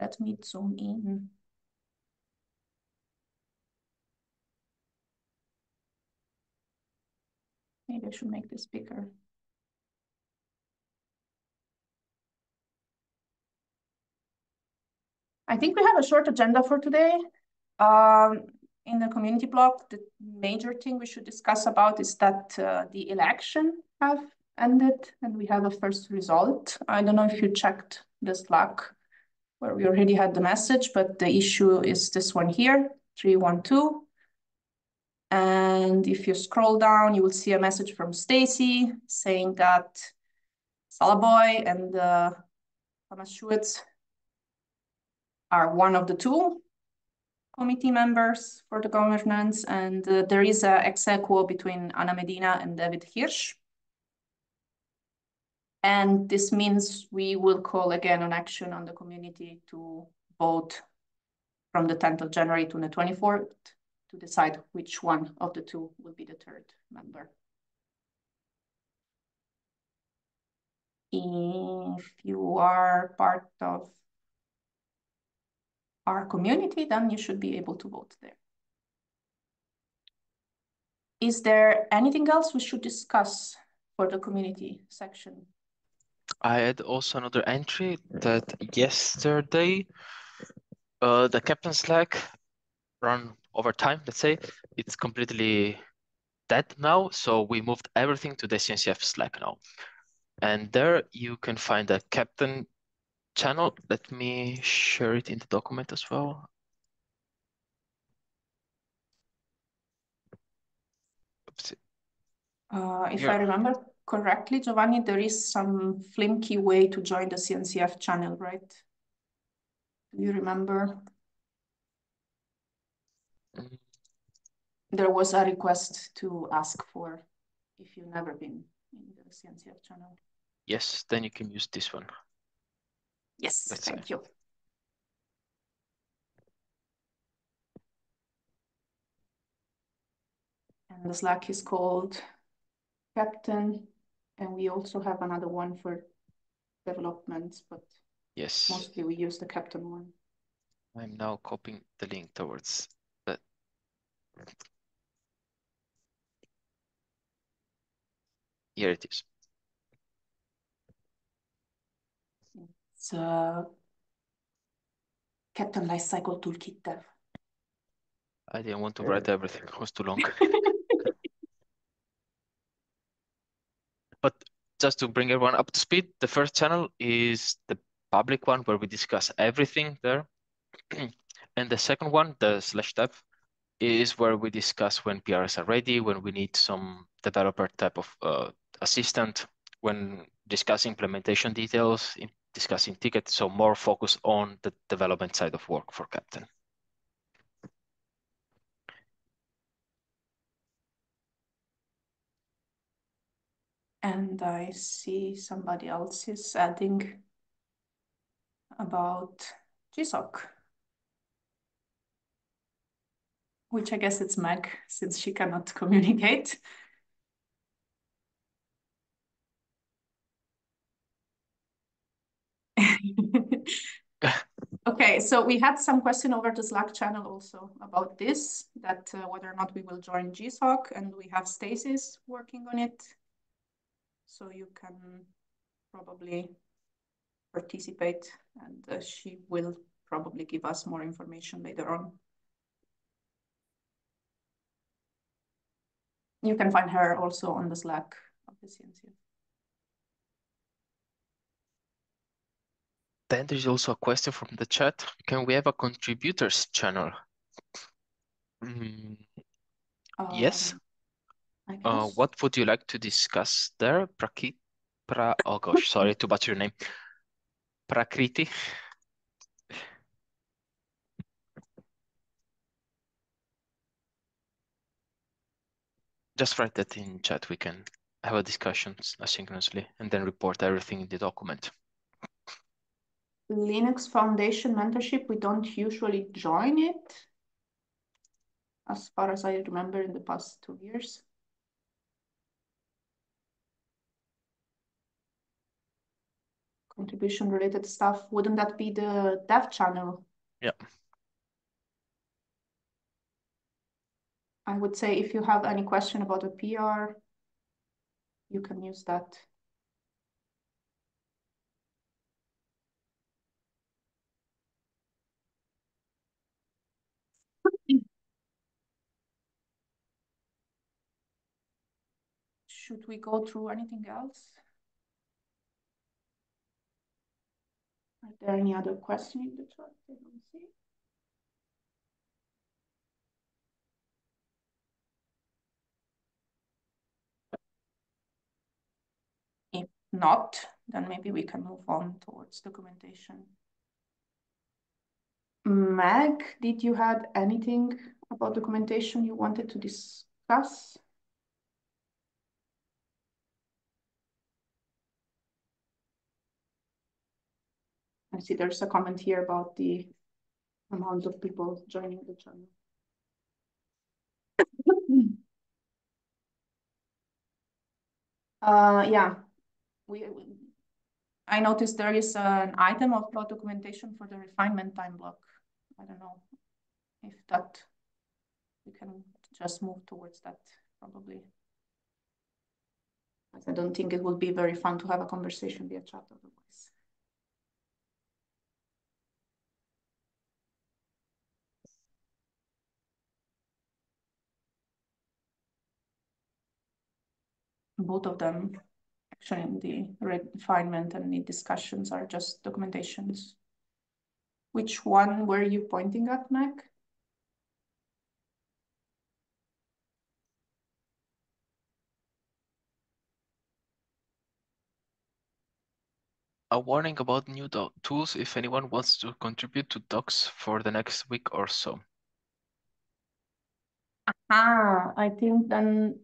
Let me zoom in. Maybe I should make this bigger. I think we have a short agenda for today. Um, in the community block, the major thing we should discuss about is that uh, the election have ended and we have a first result. I don't know if you checked the Slack where we already had the message, but the issue is this one here, 312. And if you scroll down, you will see a message from Stacy saying that Salaboy and uh, Thomas are one of the two committee members for the governance, and uh, there is a ex between Ana Medina and David Hirsch. And this means we will call again on action on the community to vote from the 10th of January to the 24th to decide which one of the two will be the third member. If you are part of our community, then you should be able to vote there. Is there anything else we should discuss for the community section? I had also another entry that yesterday uh, the Keptn Slack run over time, let's say, it's completely dead now. So we moved everything to the CNCF Slack now. And there you can find the Keptn channel. Let me share it in the document as well. Uh, if I remember correctly, Giovanni, there is some flimky way to join the CNCF channel, right? Do you remember? Mm. There was a request to ask for if you've never been in the CNCF channel. Yes, then you can use this one. Yes, That's thank it. you. And the Slack is called Keptn, and we also have another one for developments, but yes, mostly we use the Keptn one. I'm now copying the link towards that. Here it is. It's a Keptn Life Cycle Toolkit dev. I didn't want to write everything, it was too long. but just to bring everyone up to speed, the first channel is the public one where we discuss everything there. and the second one, the slash dev, is where we discuss when PRs are ready, when we need some developer type of uh, assistant, when discussing implementation details, in discussing tickets, so more focus on the development side of work for Keptn. And I see somebody else is adding about GSOC, which I guess it's Meg since she cannot communicate. okay, so we had some question over the Slack channel also about this, that uh, whether or not we will join GSOC, and we have Stacy's working on it. So you can probably participate, and uh, she will probably give us more information later on. You can find her also on the Slack of the CNCF. Then there's also a question from the chat. Can we have a contributors channel? Mm, um, yes. Uh, what would you like to discuss there? Prakit, pra, oh gosh, sorry to butcher your name. Prakriti. Just write that in chat. We can have a discussion asynchronously and then report everything in the document. Linux Foundation mentorship, we don't usually join it, as far as I remember in the past two years. Contribution related stuff, wouldn't that be the dev channel? Yeah. I would say if you have any question about the PR, you can use that. Should we go through anything else? Are there any other questions in the chat? I don't see. If not, then maybe we can move on towards documentation. Meg, did you have anything about documentation you wanted to discuss? I see there's a comment here about the amount of people joining the channel. uh, yeah, we, we, I noticed there is an item of plot documentation for the refinement time block. I don't know if that we can just move towards that probably. I don't think it would be very fun to have a conversation via chat otherwise. Both of them actually the refinement and the discussions are just documentations. Which one were you pointing at, Mac? A warning about new tools if anyone wants to contribute to docs for the next week or so. Ah, I think then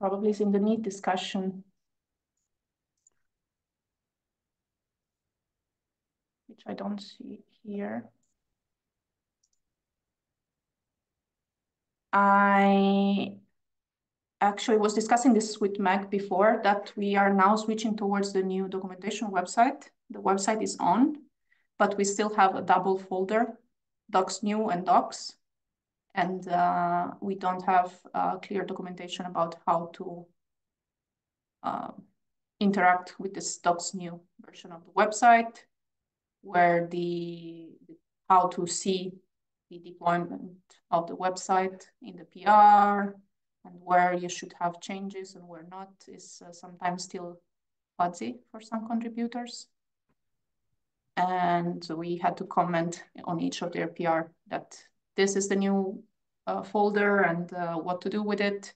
probably is in the need discussion. Which I don't see here. I actually was discussing this with Meg before that we are now switching towards the new documentation website. The website is on, but we still have a double folder, docs new and docs and uh, we don't have uh, clear documentation about how to uh, interact with the docs new version of the website, where the how to see the deployment of the website in the PR and where you should have changes and where not is uh, sometimes still fuzzy for some contributors. And so we had to comment on each of their PR that this is the new uh, folder and uh, what to do with it.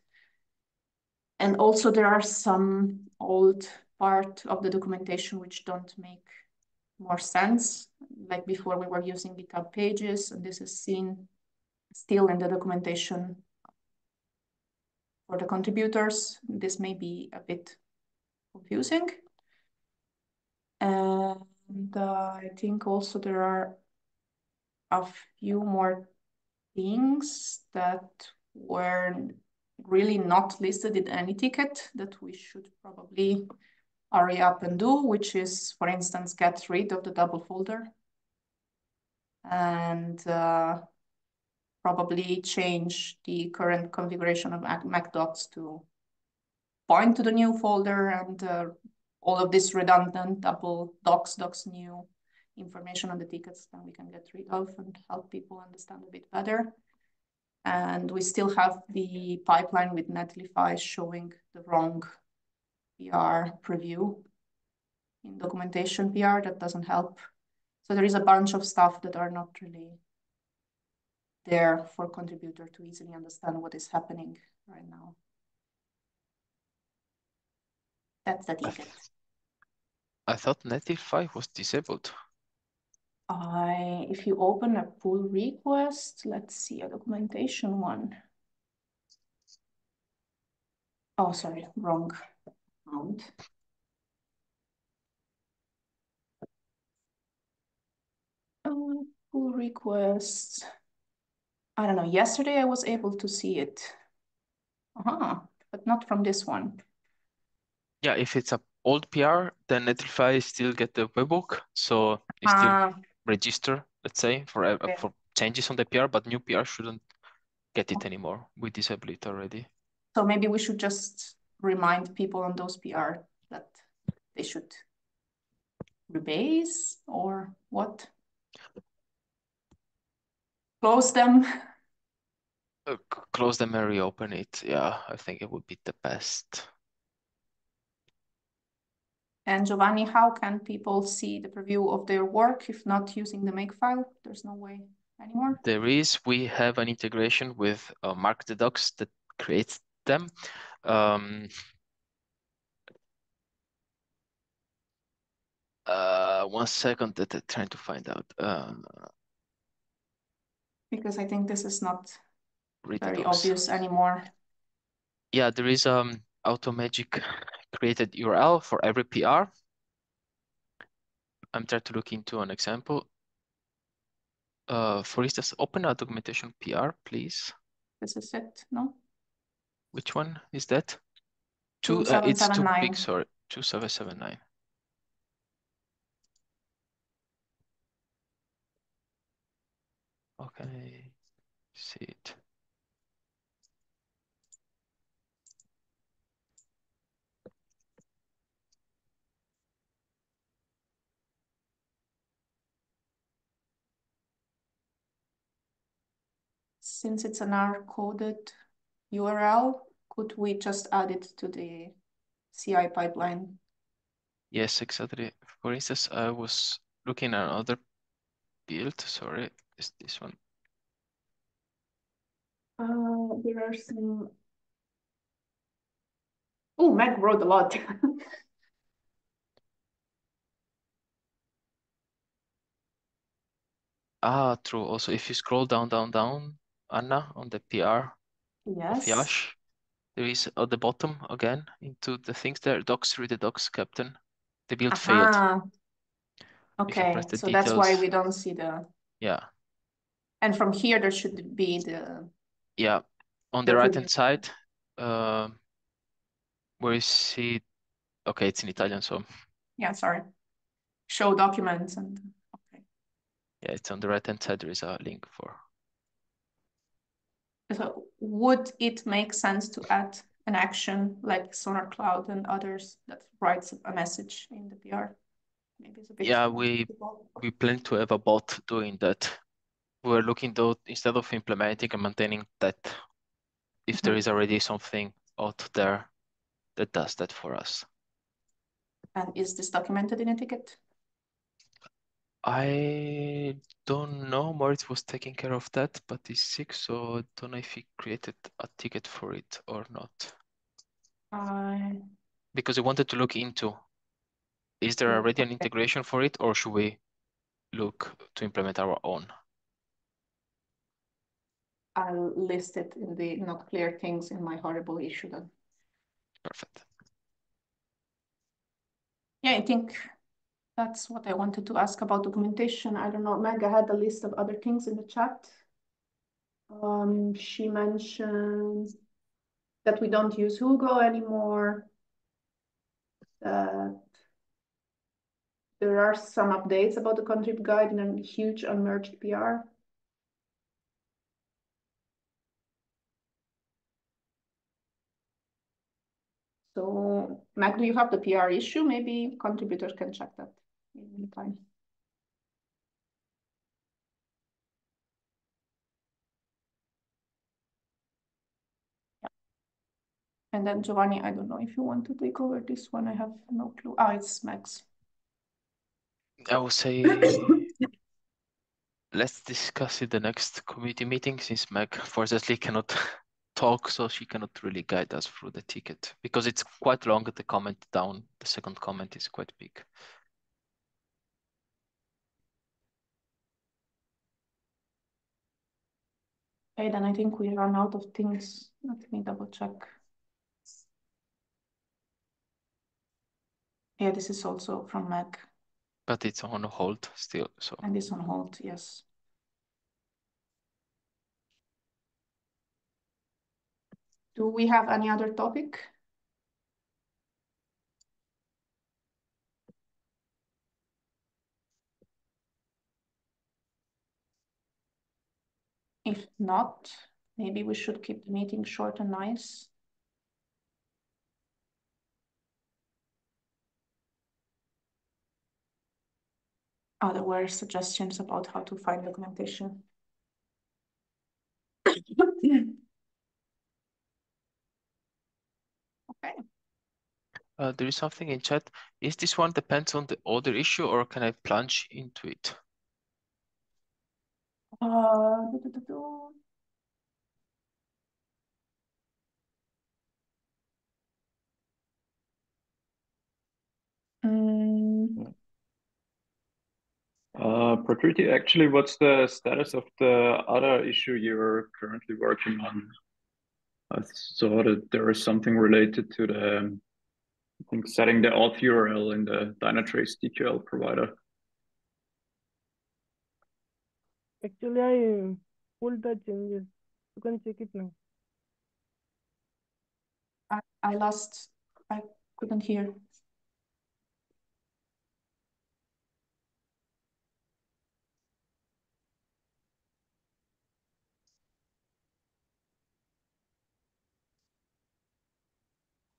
And also there are some old part of the documentation which don't make more sense. Like before we were using GitHub pages and this is seen still in the documentation for the contributors. This may be a bit confusing. And uh, I think also there are a few more things that were really not listed in any ticket that we should probably hurry up and do, which is, for instance, get rid of the double folder and uh, probably change the current configuration of MkDocs to point to the new folder and uh, all of this redundant double docs, docs new information on the tickets that we can get rid of and help people understand a bit better. And we still have the pipeline with Netlify showing the wrong PR preview in documentation PR that doesn't help. So there is a bunch of stuff that are not really there for contributor to easily understand what is happening right now. That's the ticket. I thought Netlify was disabled. I, if you open a pull request, let's see a documentation one. Oh, sorry, wrong account. Uh, pull requests. I don't know. Yesterday I was able to see it. Uh -huh, but not from this one. Yeah, if it's a old PR, then Netlify still get the webhook, so it still Ah, register, let's say, for uh, for changes on the PR, but new PR shouldn't get it anymore. We disable it already. so maybe we should just remind people on those PR that they should rebase or what? Close them. Uh, close them and reopen it. Yeah, I think it would be the best. And Giovanni, how can people see the preview of their work if not using the Makefile? There's no way anymore. There is, we have an integration with uh, Mark the Docs that creates them. Um, uh, one second that I'm trying to find out. Uh, Because I think this is not very obvious anymore. Yeah, there is um Automagic created URL for every PR. I'm trying to look into an example. Uh, for instance, open a documentation PR, please. This is it, no? Which one is that? Two, uh, it's too 2779. big, sorry. 2779. Okay, see it. Since it's an R-coded URL, could we just add it to the CI pipeline? Yes, exactly. For instance, I was looking at another build, sorry, is this one. Uh, there are some. Oh, Meg wrote a lot. Ah, true. Also, if you scroll down, down, down, Anna, on the PR Yes. Yash, there is at the bottom again into the things there. Docs, read the docs, Keptn. The build failed. Okay, so that's why we don't see the, Yeah, and from here there should be the, yeah. On the The right hand side, um, where you see, okay, it's in Italian, so yeah, sorry. Show documents and, okay. yeah, it's on the right hand side. There is a link for. So would it make sense to add an action like Sonar Cloud and others that writes a message in the PR? Maybe it's a bit. Yeah, we we plan to have a bot doing that. We're looking though instead of implementing and maintaining that, if there Mhm. is already something out there that does that for us. And is this documented in a ticket? I don't know. Moritz was taking care of that, but he's sick, so I don't know if he created a ticket for it or not. I Because I wanted to look into, is there already an integration for it, or should we look to implement our own? I'll list it in the not clear things in my horrible issue then. Perfect. Yeah, I think that's what I wanted to ask about documentation. I don't know, Meg, had a list of other things in the chat. Um, she mentioned that we don't use Hugo anymore. That there are some updates about the contrib guide and a huge unmerged PR. So, Meg, do you have the PR issue? Maybe contributors can check that meantime. And then Giovanni, I don't know if you want to take over this one. I have no clue. Ah, it's Max. I would say let's discuss it the next committee meeting since Meg fortunately cannot talk, so she cannot really guide us through the ticket because it's quite long. The comment down, the second comment is quite big. Okay, then I think we run out of things. Let me double check. Yeah, this is also from Mac. But it's on hold still, so and this on hold, yes. Do we have any other topic? If not, maybe we should keep the meeting short and nice. Oh, there were suggestions about how to find documentation. Okay. Uh, there is something in chat. Is this one depends on the other issue or can I plunge into it? Uh, do, do, do, Uh, Prakriti, actually, what's the status of the other issue you're currently working on? I saw that there is something related to the, I think, setting the auth URL in the Dynatrace DQL provider. Actually, I pulled the changes. You can check it now. I, I lost, I couldn't hear.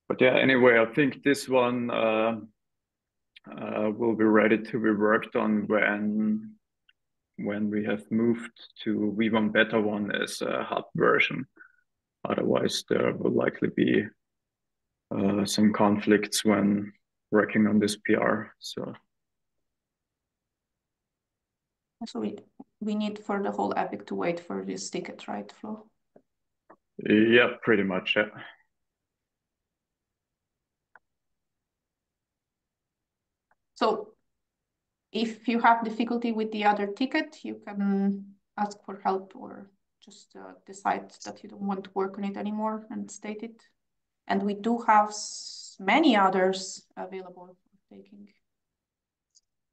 But yeah, anyway, I think this one uh, uh, will be ready to be worked on when when we have moved to V1 Beta 1 as a hub version. Otherwise, there will likely be uh, some conflicts when working on this PR. So So we, we need for the whole epic to wait for this ticket, right, Flo? yeah, pretty much. Yeah. So if you have difficulty with the other ticket, you can ask for help or just uh, decide that you don't want to work on it anymore and state it. And we do have many others available for taking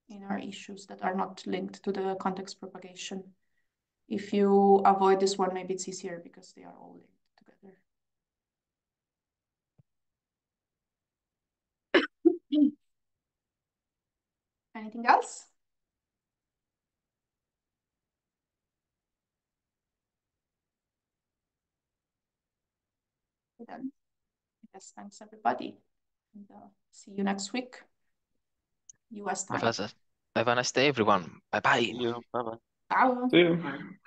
in our issues that are not linked to the context propagation. If you avoid this one, maybe it's easier because they are all linked Anything else? Then, yes, thanks everybody. And uh, see you next week. US time. Have a, have a nice day, everyone. Bye bye. You, bye bye. Ciao. See you.